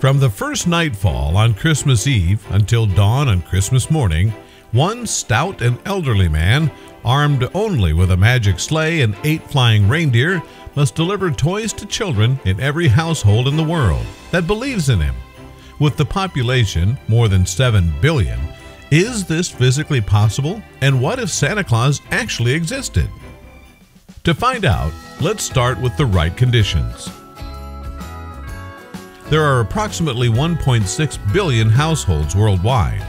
From the first nightfall on Christmas Eve until dawn on Christmas morning, one stout and elderly man, armed only with a magic sleigh and eight flying reindeer, must deliver toys to children in every household in the world that believes in him. With the population more than 7 billion, is this physically possible? And what if Santa Claus actually existed? To find out, let's start with the right conditions. There are approximately 1.6 billion households worldwide.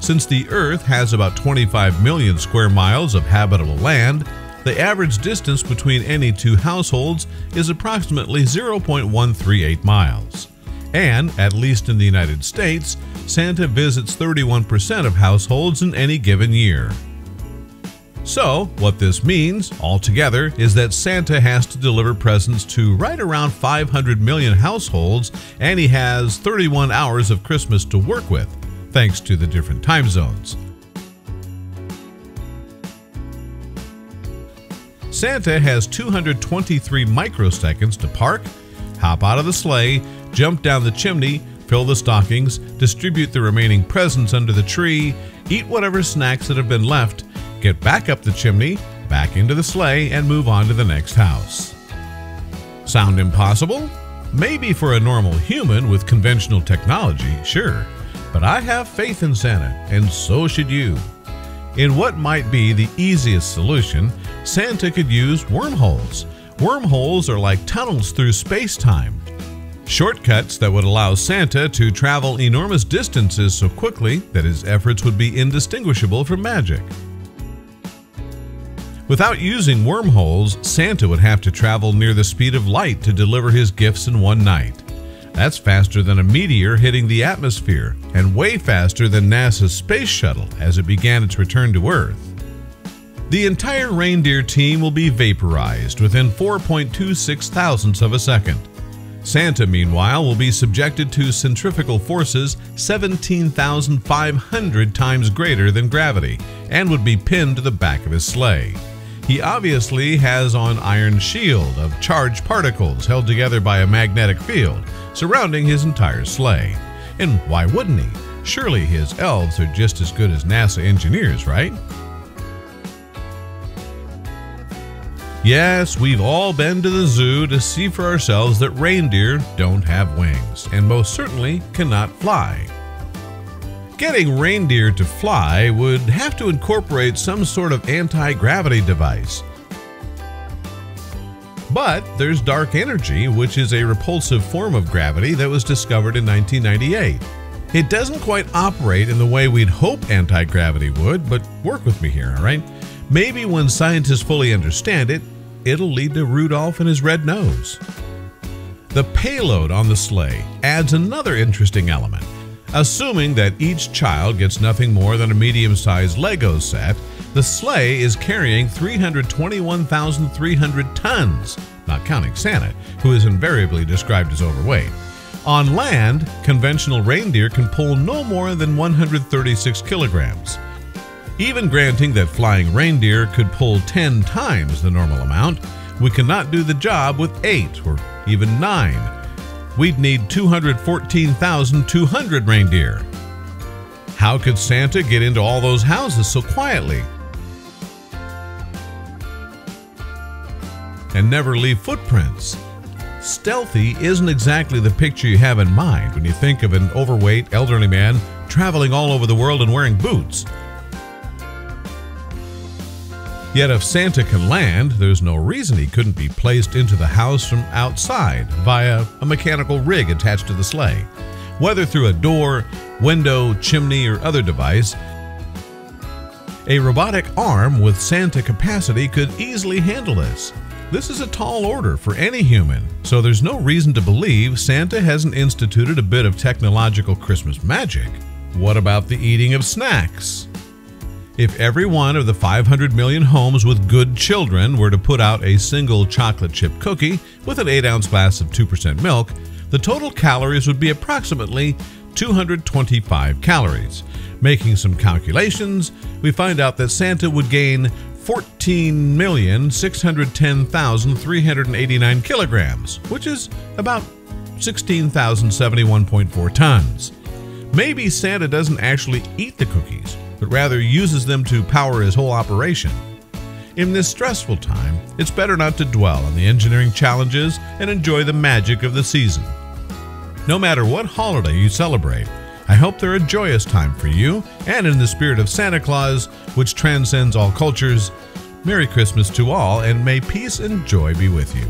Since the Earth has about 25 million square miles of habitable land, the average distance between any two households is approximately 0.138 miles. And, at least in the United States, Santa visits 31% of households in any given year. So, what this means, altogether, is that Santa has to deliver presents to right around 500 million households, and he has 31 hours of Christmas to work with, thanks to the different time zones. Santa has 223 microseconds to park, hop out of the sleigh, jump down the chimney, fill the stockings, distribute the remaining presents under the tree, eat whatever snacks that have been left, get back up the chimney, back into the sleigh, and move on to the next house. Sound impossible? Maybe for a normal human with conventional technology, sure. But I have faith in Santa, and so should you. In what might be the easiest solution, Santa could use wormholes. Wormholes are like tunnels through space time. Shortcuts that would allow Santa to travel enormous distances so quickly that his efforts would be indistinguishable from magic. Without using wormholes, Santa would have to travel near the speed of light to deliver his gifts in one night. That's faster than a meteor hitting the atmosphere, and way faster than NASA's space shuttle as it began its return to Earth. The entire reindeer team will be vaporized within 4.26 thousandths of a second. Santa, meanwhile, will be subjected to centrifugal forces 17,500 times greater than gravity and would be pinned to the back of his sleigh. He obviously has on iron shield of charged particles held together by a magnetic field surrounding his entire sleigh. And why wouldn't he? Surely his elves are just as good as NASA engineers, right? Yes, we've all been to the zoo to see for ourselves that reindeer don't have wings, and most certainly cannot fly. Getting reindeer to fly would have to incorporate some sort of anti gravity device. But there's dark energy, which is a repulsive form of gravity that was discovered in 1998. It doesn't quite operate in the way we'd hope anti gravity would, but work with me here, all right? Maybe when scientists fully understand it, it'll lead to Rudolph and his red nose. The payload on the sleigh adds another interesting element. Assuming that each child gets nothing more than a medium sized Lego set, the sleigh is carrying 321,300 tons, not counting Santa, who is invariably described as overweight. On land, conventional reindeer can pull no more than 136 kilograms. Even granting that flying reindeer could pull 10 times the normal amount, we cannot do the job with 8 or even 9 we'd need 214,200 reindeer. How could Santa get into all those houses so quietly? And never leave footprints. Stealthy isn't exactly the picture you have in mind when you think of an overweight elderly man traveling all over the world and wearing boots. Yet if Santa can land, there's no reason he couldn't be placed into the house from outside via a mechanical rig attached to the sleigh. Whether through a door, window, chimney, or other device, a robotic arm with Santa capacity could easily handle this. This is a tall order for any human, so there's no reason to believe Santa hasn't instituted a bit of technological Christmas magic. What about the eating of snacks? If every one of the 500 million homes with good children were to put out a single chocolate chip cookie with an 8 ounce glass of 2% milk, the total calories would be approximately 225 calories. Making some calculations, we find out that Santa would gain 14,610,389 kilograms, which is about 16,071.4 tons. Maybe Santa doesn't actually eat the cookies, but rather uses them to power his whole operation. In this stressful time, it's better not to dwell on the engineering challenges and enjoy the magic of the season. No matter what holiday you celebrate, I hope they're a joyous time for you, and in the spirit of Santa Claus, which transcends all cultures, Merry Christmas to all, and may peace and joy be with you.